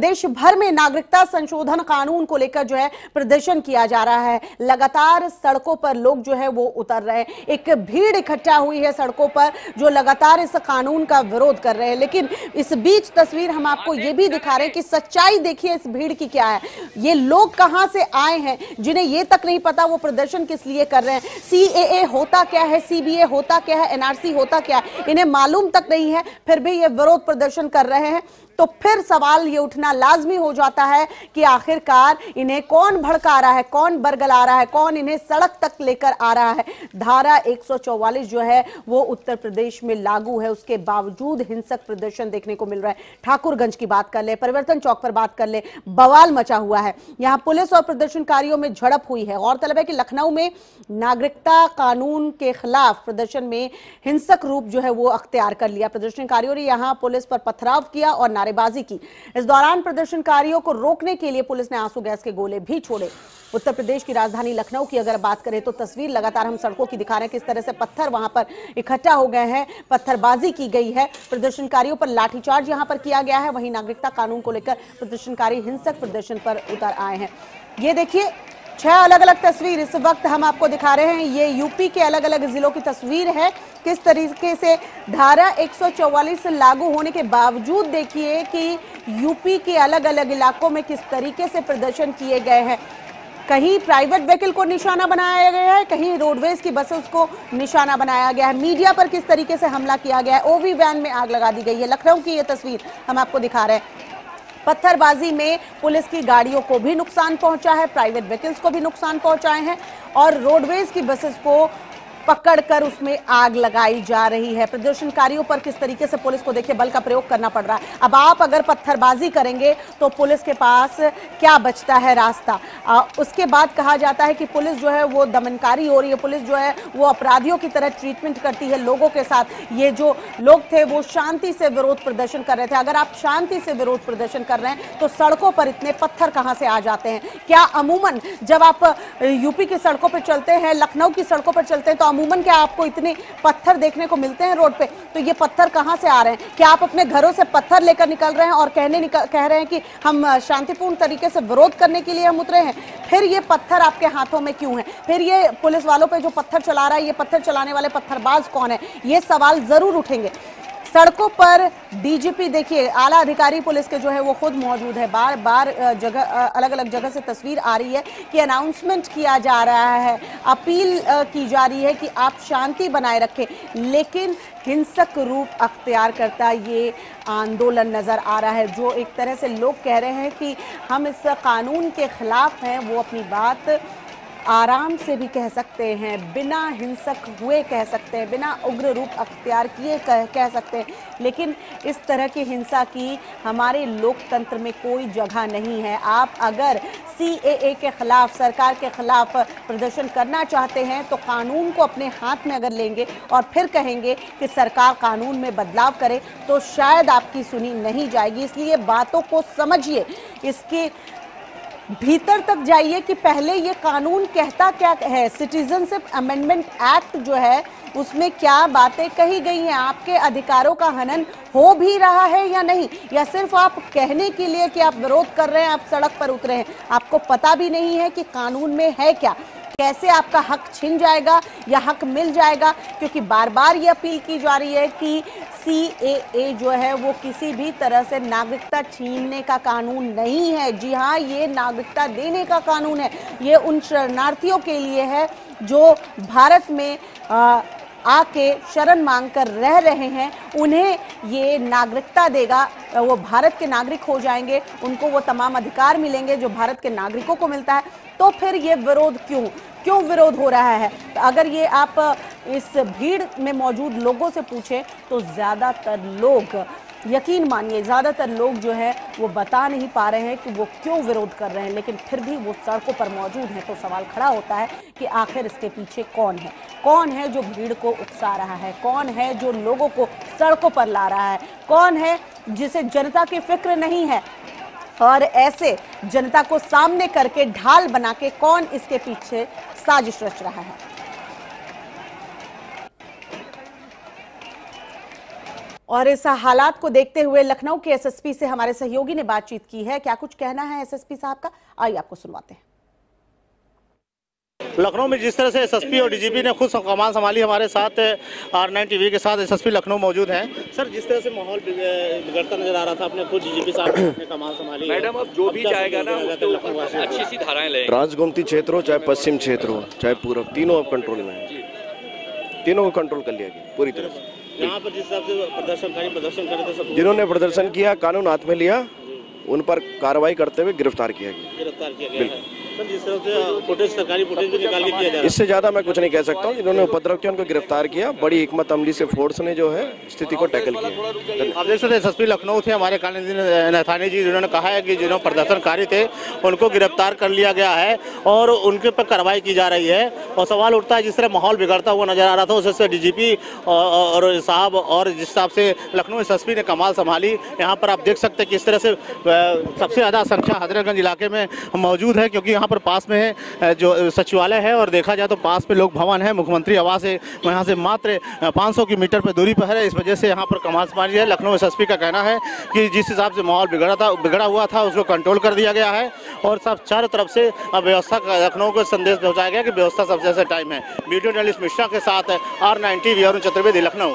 देश भर में नागरिकता संशोधन कानून को लेकर जो है प्रदर्शन किया जा रहा है। लगातार सड़कों पर लोग जो है वो उतर रहे हैं। एक भीड़ इकट्ठा हुई है सड़कों पर जो लगातार इस कानून का विरोध कर रहे हैं। लेकिन इस बीच तस्वीर हम आपको ये भी दिखा रहे हैं कि सच्चाई देखिए इस भीड़ की क्या है। ये लोग कहाँ से आए हैं? जिन्हें ये तक नहीं पता वो प्रदर्शन किस लिए कर रहे हैं। सी होता क्या है? सीबीए होता क्या है? एनआरसी होता क्या है? इन्हें मालूम तक नहीं है। फिर भी ये विरोध प्रदर्शन कर रहे हैं। तो फिर सवाल ये उठना लाजमी हो जाता है कि आखिरकार इन्हें कौन भड़का रहा है, कौन बरगला रहा है, कौन इन्हें सड़क तक लेकर आ रहा है। धारा 144 जो है, वो उत्तर प्रदेश में लागू है। उसके बावजूद हिंसक प्रदर्शन देखने को मिल रहा है। ठाकुरगंज की बात कर ले, परिवर्तन चौक पर बात कर ले, बवाल मचा हुआ है। यहाँ पुलिस और प्रदर्शनकारियों में झड़प हुई है। गौरतलब है कि लखनऊ में नागरिकता कानून के खिलाफ प्रदर्शन में हिंसक रूप जो है, वो अख्तियार कर लिया। प्रदर्शनकारियों ने यहाँ पुलिस पर पथराव किया और नारे नारेबाजी की। इस दौरान प्रदर्शनकारियों को रोकने के लिए पुलिस ने आँसू गैस के गोले भी छोड़े। उत्तर प्रदेश की राजधानी लखनऊ की अगर बात करें तो तस्वीर लगातार हम सड़कों की दिखा रहे हैं किस तरह से पत्थर वहाँ पर इकट्ठा हो गए हैं, पत्थरबाजी की गई है। प्रदर्शनकारियों पर लाठीचार्ज यहाँ पर किया गया है। वहीं नागरिकता कानून को लेकर प्रदर्शनकारी हिंसक प्रदर्शन पर उतर आए हैं। ये देखिए, छह अलग अलग तस्वीर इस वक्त हम आपको दिखा रहे हैं। ये यूपी के अलग अलग जिलों की तस्वीर है। किस तरीके से धारा 144 लागू होने के बावजूद देखिए कि यूपी के अलग अलग इलाकों में किस तरीके से प्रदर्शन किए गए हैं। कहीं प्राइवेट व्हीकल को निशाना बनाया गया है, कहीं रोडवेज़ की बसेस को निशाना बनाया गया है। मीडिया पर किस तरीके से हमला किया गया है? ओवी वैन में आग लगा दी गई है। लखनऊ की ये तस्वीर हम आपको दिखा रहे हैं। पत्थरबाजी में पुलिस की गाड़ियों को भी नुकसान पहुँचा है प्राइवेट व्हीकल्स को भी नुकसान पहुँचाए हैं और रोडवेज़ की बसेस को पकड़कर उसमें आग लगाई जा रही है। प्रदर्शनकारियों पर किस तरीके से पुलिस को देखिए बल का प्रयोग करना पड़ रहा है। अब आप अगर पत्थरबाजी करेंगे तो पुलिस के पास क्या बचता है रास्ता? आ, उसके बाद कहा जाता है कि पुलिस जो है वो दमनकारी हो रही है। पुलिस जो है वो अपराधियों की तरह ट्रीटमेंट करती है लोगों के साथ। ये जो लोग थे वो शांति से विरोध प्रदर्शन कर रहे थे। अगर आप शांति से विरोध प्रदर्शन कर रहे हैं तो सड़कों पर इतने पत्थर कहाँ से आ जाते हैं? क्या अमूमन जब आप यूपी की सड़कों पर चलते हैं लखनऊ की सड़कों पर चलते हैं तो अमूमन क्या आपको इतने पत्थर देखने को मिलते हैं रोड पे तो ये पत्थर कहाँ से आ रहे हैं? क्या आप अपने घरों से पत्थर लेकर निकल रहे हैं और कहने निकल, कह रहे हैं कि हम शांतिपूर्ण तरीके से विरोध करने के लिए हम उतरे हैं? फिर ये पत्थर आपके हाथों में क्यों है? फिर ये पुलिस वालों पर जो पत्थर चला रहा है, ये पत्थर चलाने वाले पत्थरबाज कौन है? ये सवाल ज़रूर उठेंगे। सड़कों पर डीजीपी, देखिए, आला अधिकारी पुलिस के जो है वो खुद मौजूद है। बार बार जगह अलग अलग जगह से तस्वीर आ रही है कि अनाउंसमेंट किया जा रहा है, अपील की जा रही है कि आप शांति बनाए रखें। लेकिन हिंसक रूप अख्तियार करता ये आंदोलन नज़र आ रहा है, जो एक तरह से लोग कह रहे हैं कि हम इस कानून के खिलाफ हैं, वो अपनी बात आराम से भी कह सकते हैं बिना हिंसक हुए कह सकते हैं बिना उग्र रूप अख्तियार किए कह, कह सकते हैं। लेकिन इस तरह की हिंसा की हमारे लोकतंत्र में कोई जगह नहीं है। आप अगर सी के ख़िलाफ़ सरकार के ख़िलाफ़ प्रदर्शन करना चाहते हैं तो कानून को अपने हाथ में अगर लेंगे और फिर कहेंगे कि सरकार कानून में बदलाव करे तो शायद आपकी सुनी नहीं जाएगी। इसलिए बातों को समझिए। इसके भीतर तक जाइए कि पहले ये कानून कहता क्या है? सिटीजनशिप अमेंडमेंट एक्ट जो है, उसमें क्या बातें कही गई हैं? आपके अधिकारों का हनन हो भी रहा है या नहीं? या सिर्फ़ आप कहने के लिए कि आप विरोध कर रहे हैं, आप सड़क पर उतरे हैं? आपको पता भी नहीं है कि कानून में है क्या? कैसे आपका हक छिन जाएगा या हक मिल जाएगा? क्योंकि बार बार ये अपील की जा रही है कि सी ए ए जो है वो किसी भी तरह से नागरिकता छीनने का कानून नहीं है। जी हाँ ये नागरिकता देने का कानून है। ये उन शरणार्थियों के लिए है जो भारत में आ, आके शरण मांग कर रह रहे हैं। उन्हें ये नागरिकता देगा वो भारत के नागरिक हो जाएँगे उनको वो तमाम अधिकार मिलेंगे जो भारत के नागरिकों को मिलता है। तो फिर ये विरोध क्यों? क्यों विरोध हो रहा है? तो अगर ये आप इस भीड़ में मौजूद लोगों से पूछें तो ज़्यादातर लोग यकीन मानिए, ज़्यादातर लोग जो है, वो बता नहीं पा रहे हैं कि वो क्यों विरोध कर रहे हैं। लेकिन फिर भी वो सड़कों पर मौजूद हैं तो सवाल खड़ा होता है कि आखिर इसके पीछे कौन है? कौन है जो भीड़ को उकसा रहा है? कौन है जो लोगों को सड़कों पर ला रहा है? कौन है जिसे जनता की फ़िक्र नहीं है? और ऐसे जनता को सामने करके ढाल बना के कौन इसके पीछे साजिश रच रहा है? और इस हालात को देखते हुए लखनऊ के एसएसपी से हमारे सहयोगी ने बातचीत की है। क्या कुछ कहना है एसएसपी साहब का? आइए आपको सुनवाते हैं। लखनऊ में जिस तरह से एसएसपी और डीजीपी ने खुद कमान संभाली हमारे साथ आर नाइन टीवी के साथ एसएसपी लखनऊ मौजूद हैं। सर जिस तरह से माहौल बिगड़ता नज़र आ रहा था अपने खुद डीजीपी साहब ने कमान संभाली। मैडम अब जो भी जाएगा ना? अच्छी सी धाराएँ लेंगे। राजगोमती क्षेत्र हो चाहे पश्चिम क्षेत्र हो चाहे पूर्व तीनों अब कंट्रोल में है। तीनों को कंट्रोल कर लिया गया पूरी तरह से। यहाँ पर जिस हिसाब से प्रदर्शनकारी प्रदर्शन कर रहे थे जिन्होंने प्रदर्शन किया कानून हाथ में लिया उन पर कार्रवाई करते हुए गिरफ़्तार किया गया। गिरफ़्तार किया गया सर जिस तरह से फुटेज सरकारी फुटेज भी निकाल के किया जा रहा इससे ज़्यादा मैं कुछ नहीं कह सकता हूँ। जिन्होंने उपद्रव किया उनको गिरफ़्तार किया। बड़ी हिकमत अमली से फोर्स ने जो है स्थिति को टैकल किया आप देख सकते हैं एसएसपी लखनऊ थे हमारे कालीन नथानी जी जिन्होंने कहा है कि जिन्होंने प्रदर्शनकारी थे उनको गिरफ़्तार कर लिया गया है और उनके ऊपर कार्रवाई की जा रही है। और सवाल उठता है जिस तरह माहौल बिगड़ता हुआ नज़र आ रहा था उससे डीजीपी और और साहब और जिस हिसाब से लखनऊ एसएसपी ने कमाल संभाली। यहाँ पर आप देख सकते हैं किस तरह से सबसे ज़्यादा संख्या हजरतगंज इलाके में मौजूद है क्योंकि यहाँ पर पास में है जो सचिवालय है और देखा जाए तो पास में लोक भवन है, मुख्यमंत्री आवास है यहाँ से मात्र 500 की मीटर पर दूरी पर है। इस वजह से यहाँ पर कमाल संभाली है। लखनऊ एसएसपी का कहना है कि जिस हिसाब से माहौल बिगड़ा था, बिगड़ा हुआ था, उसको कंट्रोल कर दिया गया है और सब चारों तरफ़ से अब व्यवस्था का, लखनऊ को संदेश पहुँचाया गया कि व्यवस्था सबसे टाइम है। वीडियो जर्नलिस्ट मिश्रा के साथ R nine T Arun Chaturvedi, Lucknow.